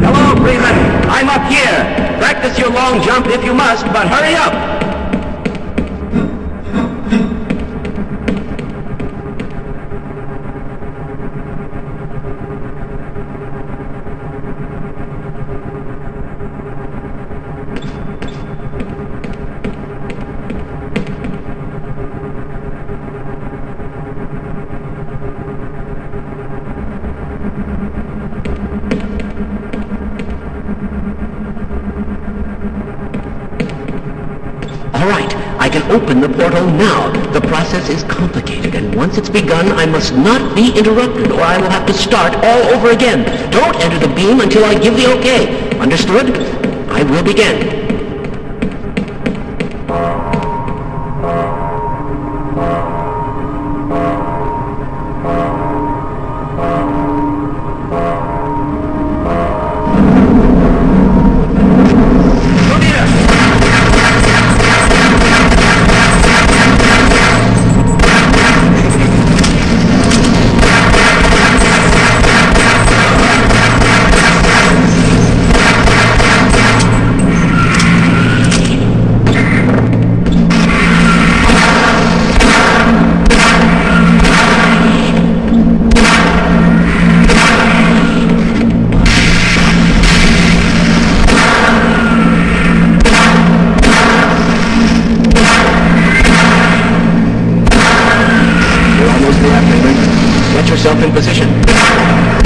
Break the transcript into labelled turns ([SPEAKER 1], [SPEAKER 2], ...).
[SPEAKER 1] Hello, Freeman. I'm up here. Practice your long jump if you must, but hurry up.
[SPEAKER 2] Can open the portal now. The process is complicated, and once it's begun, I must not be interrupted, or I will have to start all over again. Don't enter the beam until I give the okay. Understood? I will begin. Get yourself in position.